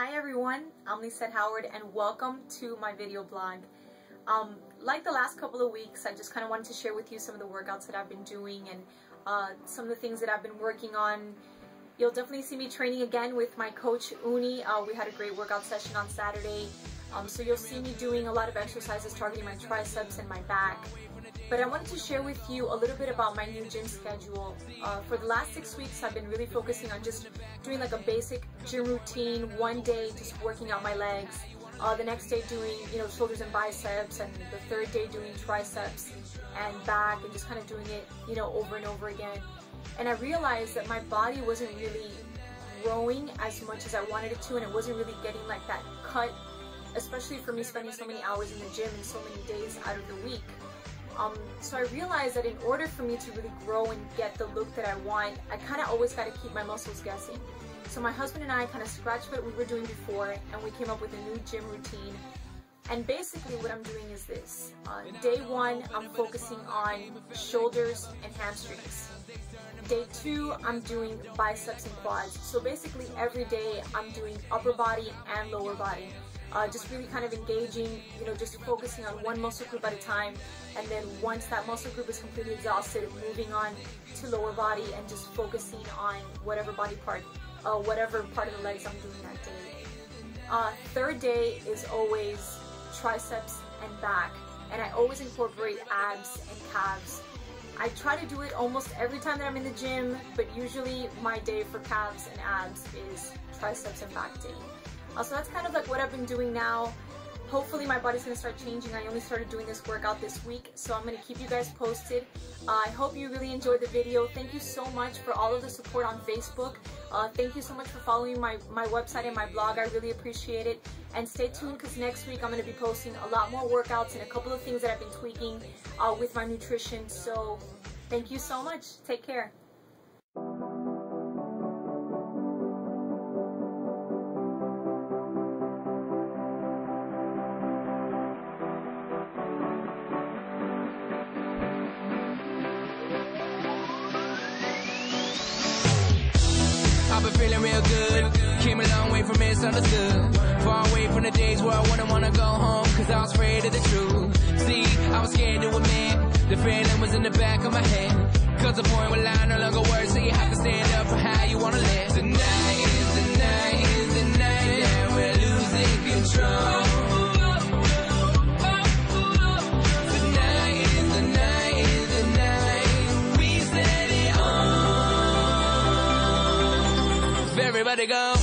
Hi everyone, I'm Lisette Howard and welcome to my video blog. Um, like the last couple of weeks, I just kind of wanted to share with you some of the workouts that I've been doing and uh, some of the things that I've been working on. You'll definitely see me training again with my coach Unni. Uh, we had a great workout session on Saturday. Um, so you'll see me doing a lot of exercises targeting my triceps and my back. But I wanted to share with you a little bit about my new gym schedule. Uh, for the last six weeks, I've been really focusing on just doing like a basic gym routine, one day just working out my legs, uh, the next day doing, you know, shoulders and biceps, and the third day doing triceps and back, and just kind of doing it, you know, over and over again. And I realized that my body wasn't really growing as much as I wanted it to, and it wasn't really getting like that cut, especially for me spending so many hours in the gym and so many days out of the week. Um, so I realized that in order for me to really grow and get the look that I want, I kind of always got to keep my muscles guessing. So my husband and I kind of scratched what we were doing before and we came up with a new gym routine. And basically what I'm doing is this. Day one, I'm focusing on shoulders and hamstrings. Day two, I'm doing biceps and quads. So basically every day I'm doing upper body and lower body uh, just really kind of engaging, you know, just focusing on one muscle group at a time. And then once that muscle group is completely exhausted, moving on to lower body and just focusing on whatever body part, uh, whatever part of the legs I'm doing that day. Uh, third day is always triceps and back. And I always incorporate abs and calves. I try to do it almost every time that I'm in the gym, but usually my day for calves and abs is triceps and back day. Also, that's kind of like what I've been doing now. Hopefully my body's to start changing. I only started doing this workout this week, so I'm to keep you guys posted. Uh, I hope you really enjoyed the video. Thank you so much for all of the support on Facebook. Uh, thank you so much for following my, my website and my blog. I really appreciate it. And stay tuned because next week I'm to be posting a lot more workouts and a couple of things that I've been tweaking uh, with my nutrition. So thank you so much. Take care. Feeling real good. Came a long way from misunderstood. Far away from the days where I wouldn't wanna go home, cause I was afraid of the truth. See, I was scared to admit the feeling was in the back of my head. Cause the point where lie no longer works, so you have to stand up for how you wanna live. Tonight Everybody go.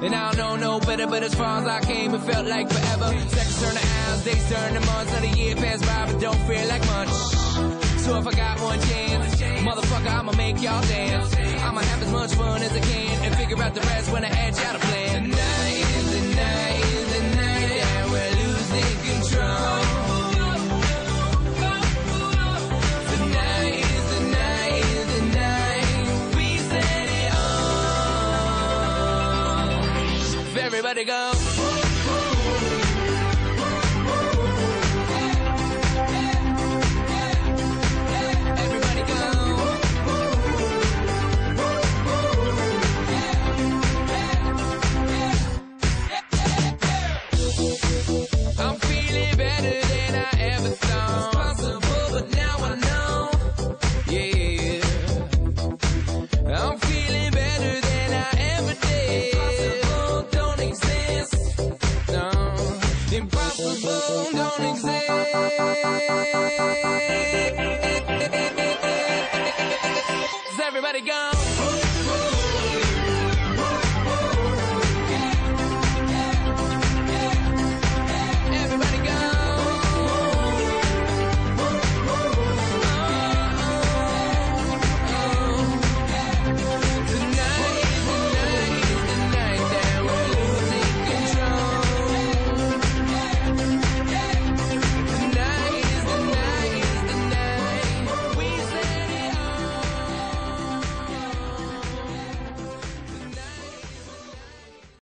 And I don't know no better, but as far as I came, it felt like forever. Seconds turn to hours, days turn to months, another year pass by, but don't feel like much. So if I got one chance, motherfucker, I'ma make y'all dance. I'ma have as much fun as I can and figure out the rest when I edge out a plan. Tonight is the night, is the night that we're losing control. Tonight is